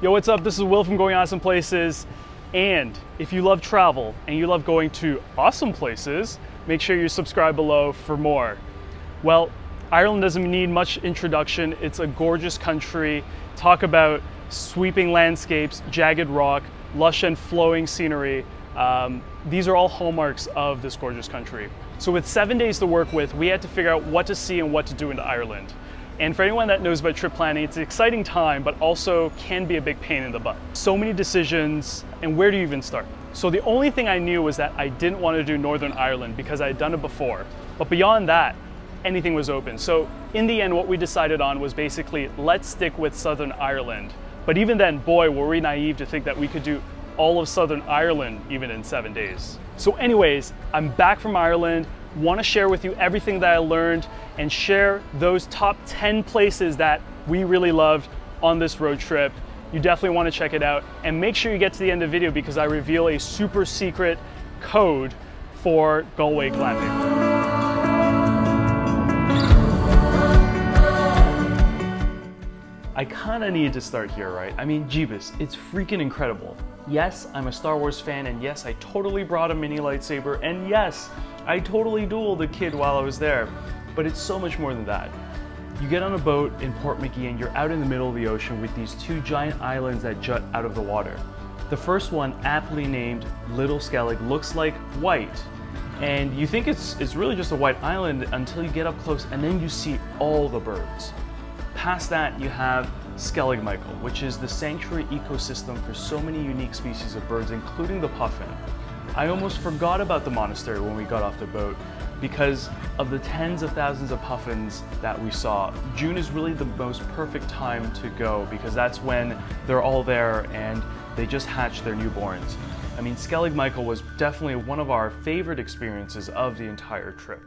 Yo, what's up? This is Will from Going Awesome Places. And if you love travel and you love going to awesome places, make sure you subscribe below for more. Well, Ireland doesn't need much introduction. It's a gorgeous country. Talk about sweeping landscapes, jagged rock, lush and flowing scenery. Um, these are all hallmarks of this gorgeous country. So with seven days to work with, we had to figure out what to see and what to do in Ireland. And for anyone that knows about trip planning, it's an exciting time, but also can be a big pain in the butt. So many decisions, and where do you even start? So the only thing I knew was that I didn't want to do Northern Ireland because I had done it before. But beyond that, anything was open. So in the end, what we decided on was basically, let's stick with Southern Ireland. But even then, boy, were we naive to think that we could do all of Southern Ireland even in seven days. So anyways, I'm back from Ireland want to share with you everything that I learned and share those top 10 places that we really loved on this road trip. You definitely want to check it out and make sure you get to the end of the video because I reveal a super secret code for Galway glamping. I kind of need to start here, right? I mean, Jeebus, it's freaking incredible. Yes, I'm a Star Wars fan, and yes, I totally brought a mini lightsaber, and yes, I totally dueled a kid while I was there, but it's so much more than that. You get on a boat in Portmagee and you're out in the middle of the ocean with these two giant islands that jut out of the water. The first one, aptly named Little Skellig, looks like white. And you think it's, it's really just a white island until you get up close and then you see all the birds. Past that, you have Skellig Michael, which is the sanctuary ecosystem for so many unique species of birds, including the puffin. I almost forgot about the monastery when we got off the boat because of the tens of thousands of puffins that we saw. June is really the most perfect time to go because that's when they're all there and they just hatch their newborns. I mean, Skellig Michael was definitely one of our favorite experiences of the entire trip.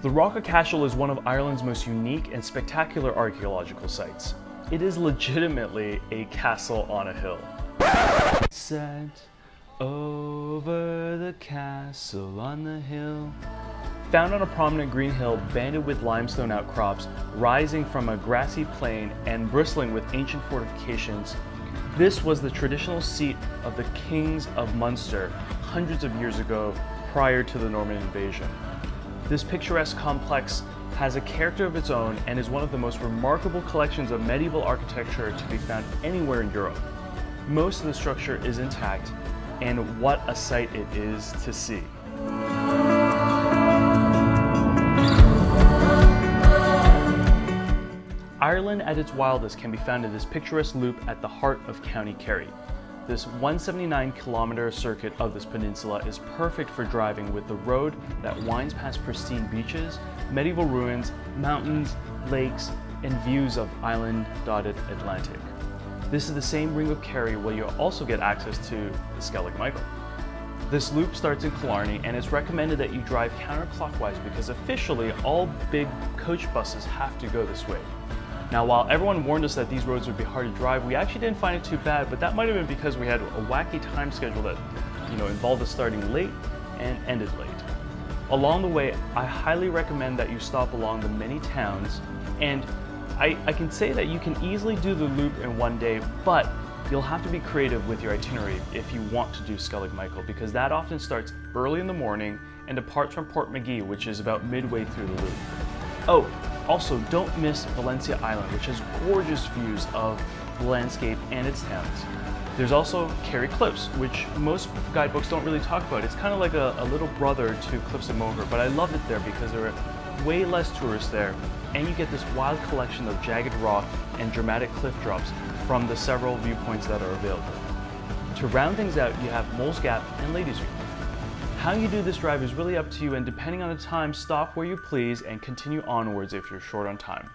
The Rock of Cashel is one of Ireland's most unique and spectacular archaeological sites. It is legitimately a castle on a hill. Set over the castle on the hill. Found on a prominent green hill banded with limestone outcrops, rising from a grassy plain and bristling with ancient fortifications, this was the traditional seat of the kings of Munster hundreds of years ago prior to the Norman invasion. This picturesque complex has a character of its own and is one of the most remarkable collections of medieval architecture to be found anywhere in Europe. Most of the structure is intact, and what a sight it is to see. Ireland at its wildest can be found in this picturesque loop at the heart of County Kerry. This 179 kilometer circuit of this peninsula is perfect for driving with the road that winds past pristine beaches, medieval ruins, mountains, lakes, and views of island-dotted Atlantic. This is the same Ring of Kerry where you'll also get access to the Skellig Michael. This loop starts in Killarney and it's recommended that you drive counterclockwise because officially all big coach buses have to go this way. Now, while everyone warned us that these roads would be hard to drive, we actually didn't find it too bad, but that might have been because we had a wacky time schedule that, you know, involved us starting late and ended late. Along the way, I highly recommend that you stop along the many towns, and I, I can say that you can easily do the loop in one day, but you'll have to be creative with your itinerary if you want to do Skellig Michael, because that often starts early in the morning and departs from Portmagee, which is about midway through the loop. Oh, also, don't miss Valentia Island, which has gorgeous views of the landscape and its towns. There's also Kerry Cliffs, which most guidebooks don't really talk about. It's kind of like a, a little brother to Cliffs of Moher, but I love it there because there are way less tourists there, and you get this wild collection of jagged rock and dramatic cliff drops from the several viewpoints that are available. To round things out, you have Moll's Gap and Ladies View. How you do this drive is really up to you and depending on the time, stop where you please and continue onwards if you're short on time.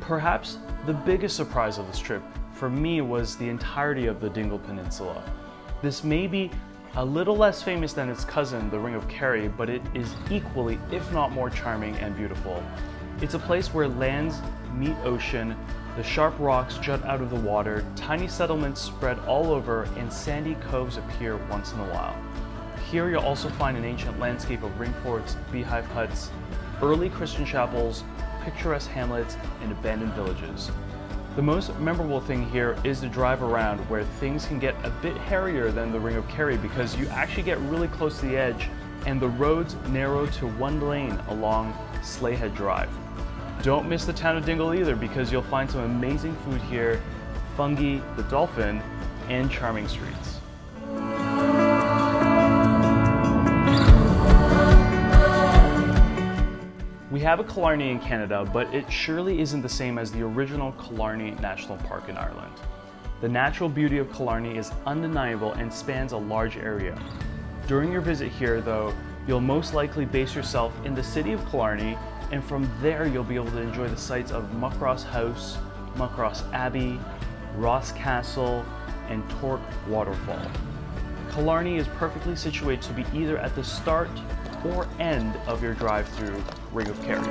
Perhaps the biggest surprise of this trip for me was the entirety of the Dingle Peninsula. This may be a little less famous than its cousin, the Ring of Kerry, but it is equally, if not more charming and beautiful. It's a place where lands meet ocean, The sharp rocks jut out of the water, tiny settlements spread all over, and sandy coves appear once in a while. Here you'll also find an ancient landscape of ring forts, beehive huts, early Christian chapels, picturesque hamlets, and abandoned villages. The most memorable thing here is the drive around where things can get a bit hairier than the Ring of Kerry because you actually get really close to the edge and the roads narrow to one lane along Slea Head Drive. Don't miss the town of Dingle either because you'll find some amazing food here, Fungie, the dolphin, and charming streets. We have a Killarney in Canada, but it surely isn't the same as the original Killarney National Park in Ireland. The natural beauty of Killarney is undeniable and spans a large area. During your visit here, though, you'll most likely base yourself in the city of Killarney, and from there you'll be able to enjoy the sights of Muckross House, Muckross Abbey, Ross Castle, and Torc Waterfall. Killarney is perfectly situated to be either at the start or end of your drive through Ring of Kerry.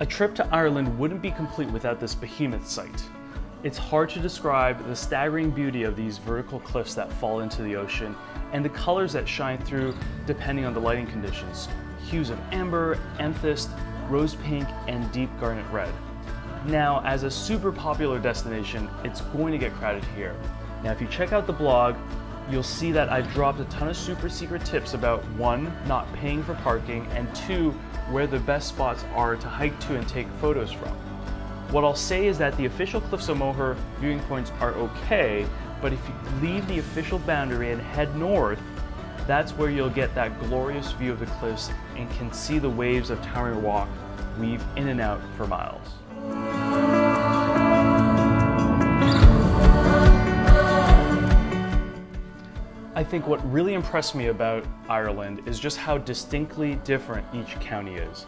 A trip to Ireland wouldn't be complete without this behemoth site. It's hard to describe the staggering beauty of these vertical cliffs that fall into the ocean and the colors that shine through depending on the lighting conditions. Hues of amber, amethyst, rose pink, and deep garnet red. Now, as a super popular destination, it's going to get crowded here. Now, if you check out the blog, you'll see that I've dropped a ton of super secret tips about one, not paying for parking, and two, where the best spots are to hike to and take photos from. What I'll say is that the official Cliffs of Moher viewing points are okay, but if you leave the official boundary and head north, that's where you'll get that glorious view of the cliffs and can see the waves of Tower Walk weave in and out for miles. I think what really impressed me about Ireland is just how distinctly different each county is.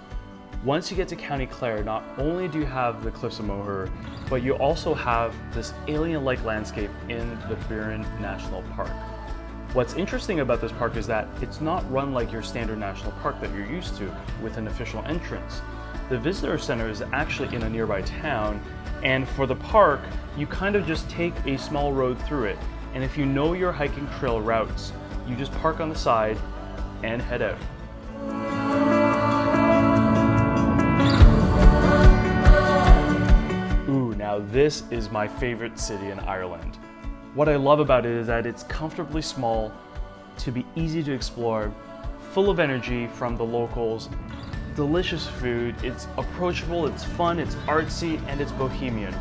Once you get to County Clare, not only do you have the Cliffs of Moher, but you also have this alien-like landscape in the Burren National Park. What's interesting about this park is that it's not run like your standard national park that you're used to with an official entrance. The visitor center is actually in a nearby town, and for the park, you kind of just take a small road through it and if you know your hiking trail routes, you just park on the side and head out. Now this is my favorite city in Ireland. What I love about it is that it's comfortably small, to be easy to explore, full of energy from the locals, delicious food, it's approachable, it's fun, it's artsy, and it's bohemian.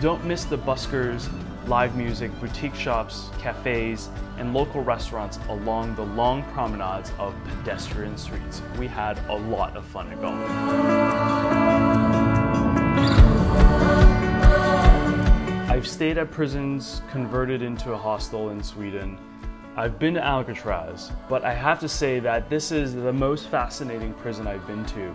Don't miss the buskers, live music, boutique shops, cafes, and local restaurants along the long promenades of pedestrian streets. We had a lot of fun at Galway. I've stayed at prisons converted into a hostel in Sweden. I've been to Alcatraz, but I have to say that this is the most fascinating prison I've been to.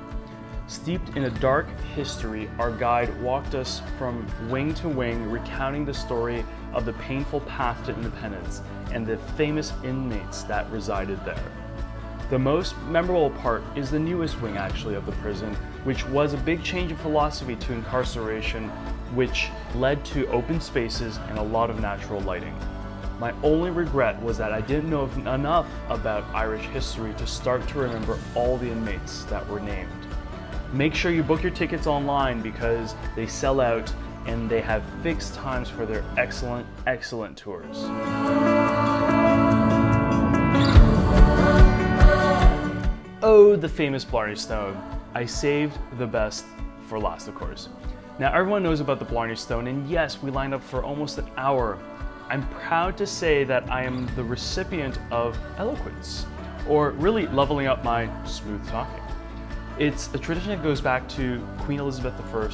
Steeped in a dark history, our guide walked us from wing to wing, recounting the story of the painful path to independence and the famous inmates that resided there. The most memorable part is the newest wing, actually, of the prison, which was a big change in philosophy to incarceration, which led to open spaces and a lot of natural lighting. My only regret was that I didn't know enough about Irish history to start to remember all the inmates that were named. Make sure you book your tickets online because they sell out and they have fixed times for their excellent, excellent tours. Oh, the famous Blarney Stone. I saved the best for last, of course. Now, everyone knows about the Blarney Stone, and yes, we lined up for almost an hour. I'm proud to say that I am the recipient of eloquence, or really leveling up my smooth talking. It's a tradition that goes back to Queen Elizabeth I,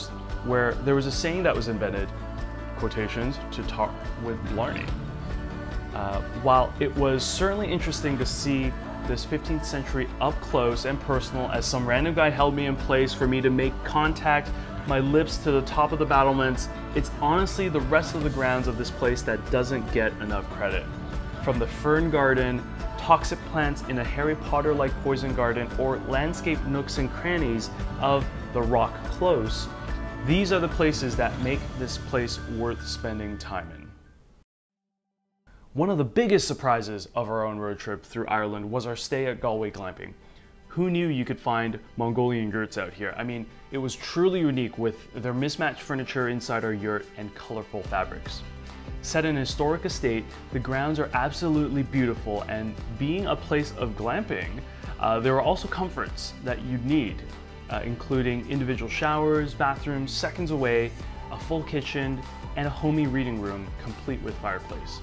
where there was a saying that was invented, quotations, to talk with Blarney. Uh, while it was certainly interesting to see this 15th century up close and personal as some random guy held me in place for me to make contact, my lips to the top of the battlements, it's honestly the rest of the grounds of this place that doesn't get enough credit. From the fern garden toxic plants in a Harry Potter-like poison garden, or landscape nooks and crannies of the Rock Close, these are the places that make this place worth spending time in. One of the biggest surprises of our own road trip through Ireland was our stay at Galway Glamping. Who knew you could find Mongolian yurts out here? I mean, it was truly unique with their mismatched furniture inside our yurt and colorful fabrics. Set in a historic estate, the grounds are absolutely beautiful and being a place of glamping, uh, there are also comforts that you'd need, uh, including individual showers, bathrooms, seconds away, a full kitchen, and a homey reading room complete with fireplace.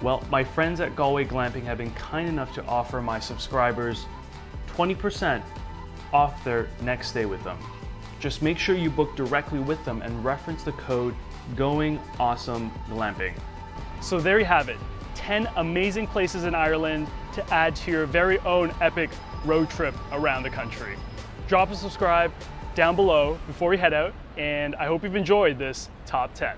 Well, my friends at Galway Glamping have been kind enough to offer my subscribers 20% off their next stay with them. Just make sure you book directly with them and reference the code Going Awesome Glamping. So there you have it, 10 amazing places in Ireland to add to your very own epic road trip around the country. Drop a subscribe down below before we head out, and I hope you've enjoyed this top 10.